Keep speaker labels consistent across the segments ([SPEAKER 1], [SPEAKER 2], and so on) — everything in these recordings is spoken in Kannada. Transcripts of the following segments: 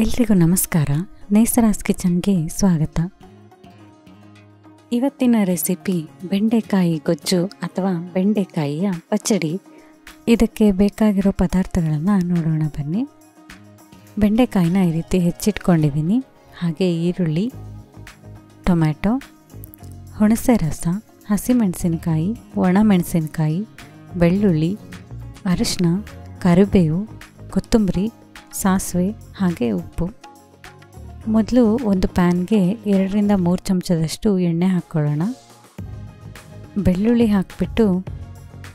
[SPEAKER 1] ಎಲ್ರಿಗೂ ನಮಸ್ಕಾರ. ನೇಸರಾಸ್ ಕಿಚನ್ಗೆ ಸ್ವಾಗತ. ಇವತ್ತಿನ ರೆಸಿಪಿ ಬೆಂಡೆಕಾಯಿ ಗೊಜ್ಜು ಅಥವಾ ಬೆಂಡೆಕಾಯಿಯ ಪಚಡಿ ಇದಕ್ಕೆ ಬೇಕಾಗಿರೋ ಪದಾರ್ಥಗಳನ್ನು ನೋಡೋಣ ಬನ್ನಿ. ಬೆಂಡೆಕಾಯಿನ ಈ ರೀತಿ ಹೆಚ್ಚಿಟ್ಕೊಂಡಿದ್ದೀನಿ. ಹಾಗೆ ಈರುಳ್ಳಿ, ಟೊಮ್ಯಾಟೊ, ಹುಣಸೆ ರಸ, ಹಸಿಮೆಣಸಿನಕಾಯಿ, ಒಣಮೆಣಸಿನಕಾಯಿ, ಬೆಳ್ಳುಳ್ಳಿ ಅರಿಶಿನ ಕರಿಬೇವು, ಕೊತ್ತಂಬರಿ ಸಾಸಿವೆ ಹಾಗೆ ಉಪ್ಪು. ಮೊದಲು ಒಂದು ಪ್ಯಾನ್ಗೆ ಎರಡರಿಂದ ಮೂರು ಚಮಚದಷ್ಟು ಎಣ್ಣೆ ಹಾಕ್ಕೊಳ್ಳೋಣ. ಬೆಳ್ಳುಳ್ಳಿ ಹಾಕಿಬಿಟ್ಟು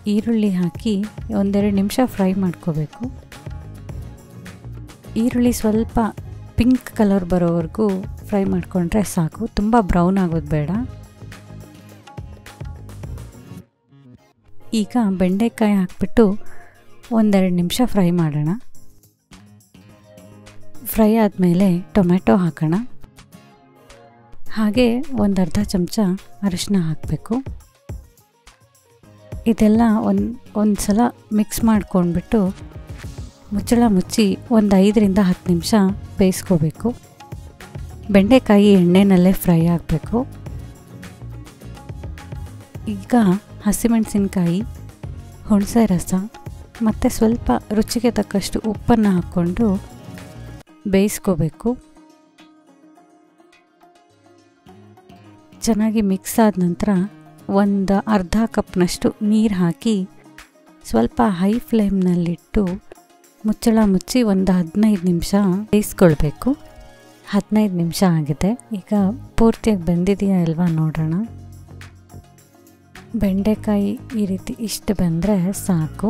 [SPEAKER 1] ಈರುಳ್ಳಿ ಹಾಕಿ ಒಂದೆರಡು ನಿಮಿಷ ಫ್ರೈ ಮಾಡ್ಕೋಬೇಕು. ಈರುಳ್ಳಿ ಸ್ವಲ್ಪ ಪಿಂಕ್ ಕಲರ್ ಬರೋವರೆಗೂ ಫ್ರೈ ಮಾಡಿಕೊಂಡ್ರೆ ಸಾಕು. ತುಂಬ ಬ್ರೌನ್ ಆಗೋದು ಬೇಡ. ಈಗ ಬೆಂಡೆಕಾಯಿ ಹಾಕ್ಬಿಟ್ಟು ಒಂದೆರಡು ನಿಮಿಷ ಫ್ರೈ ಮಾಡೋಣ. ಫ್ರೈ ಆದಮೇಲೆ ಟೊಮೆಟೊ ಹಾಕೋಣ. ಹಾಗೆ ಒಂದು ಅರ್ಧ ಚಮಚ ಅರಿಶಿನ ಹಾಕಬೇಕು. ಇದೆಲ್ಲ ಒಂದು ಒಂದು ಸಲ ಮಿಕ್ಸ್ ಮಾಡ್ಕೊಂಡ್ಬಿಟ್ಟು ಮುಚ್ಚಳ ಮುಚ್ಚಿ ಒಂದು ಐದರಿಂದ ಹತ್ತು ನಿಮಿಷ ಬೇಯಿಸ್ಕೋಬೇಕು. ಬೆಂಡೆಕಾಯಿ ಎಣ್ಣೆನಲ್ಲೇ ಫ್ರೈ ಆಗಬೇಕು. ಈಗ ಹಸಿಮೆಣಸಿನ್ಕಾಯಿ, ಹುಣಸೆ ರಸ ಮತ್ತು ಸ್ವಲ್ಪ ರುಚಿಗೆ ತಕ್ಕಷ್ಟು ಉಪ್ಪನ್ನು ಹಾಕ್ಕೊಂಡು ಬೇಯಿಸ್ಕೋಬೇಕು. ಚೆನ್ನಾಗಿ ಮಿಕ್ಸ್ ಆದ ನಂತರ ಒಂದು ಅರ್ಧ ಕಪ್ನಷ್ಟು ನೀರು ಹಾಕಿ ಸ್ವಲ್ಪ ಹೈ ಫ್ಲೇಮ್ನಲ್ಲಿಟ್ಟು ಮುಚ್ಚಳ ಮುಚ್ಚಿ ಒಂದು ಹದಿನೈದು ನಿಮಿಷ ಬೇಯಿಸ್ಕೊಳ್ಬೇಕು. ಹದಿನೈದು ನಿಮಿಷ ಆಗಿದೆ. ಈಗ ಪೂರ್ತಿಯಾಗಿ ಬೆಂದಿದೆಯಾ ಅಲ್ವಾ ನೋಡೋಣ. ಬೆಂಡೆಕಾಯಿ ಈ ರೀತಿ ಇಷ್ಟು ಬಂದರೆ ಸಾಕು.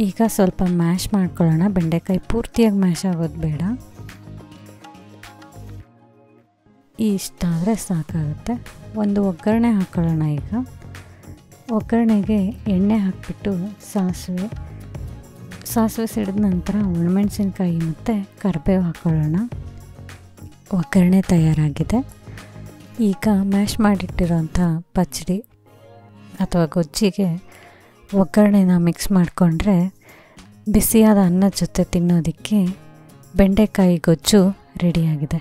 [SPEAKER 1] ಈಗ ಸ್ವಲ್ಪ ಮ್ಯಾಶ್ ಮಾಡ್ಕೊಳ್ಳೋಣ. ಬೆಂಡೆಕಾಯಿ ಪೂರ್ತಿಯಾಗಿ ಮ್ಯಾಶ್ ಆಗೋದು ಬೇಡ. ಇಷ್ಟ ಆದರೆ ಸಾಕಾಗುತ್ತೆ. ಒಂದು ಒಗ್ಗರಣೆ ಹಾಕ್ಕೊಳ್ಳೋಣ ಈಗ. ಒಗ್ಗರಣೆಗೆ ಎಣ್ಣೆ ಹಾಕಿಬಿಟ್ಟು ಸಾಸಿವೆ ಸಾಸಿವೆ ಸಿಡಿದ ನಂತರ ಒಣಮೆಣಸಿನ್ಕಾಯಿ ಮತ್ತು ಕರಿಬೇವು ಹಾಕ್ಕೊಳ್ಳೋಣ ಒಗ್ಗರಣೆ ತಯಾರಾಗಿದೆ. ಈಗ ಮ್ಯಾಶ್ ಮಾಡಿಟ್ಟಿರೋಂಥ ಪಚ್ಚಡಿ ಅಥವಾ ಗೊಜ್ಜಿಗೆ ಒಗ್ಗರಣೆನ ಮಿಕ್ಸ್ ಮಾಡಿಕೊಂಡ್ರೆ ಬಿಸಿಯಾದ ಅನ್ನದ ಜೊತೆ ತಿನ್ನೋದಕ್ಕೆ ಬೆಂಡೆಕಾಯಿ ಗೊಜ್ಜು ರೆಡಿಯಾಗಿದೆ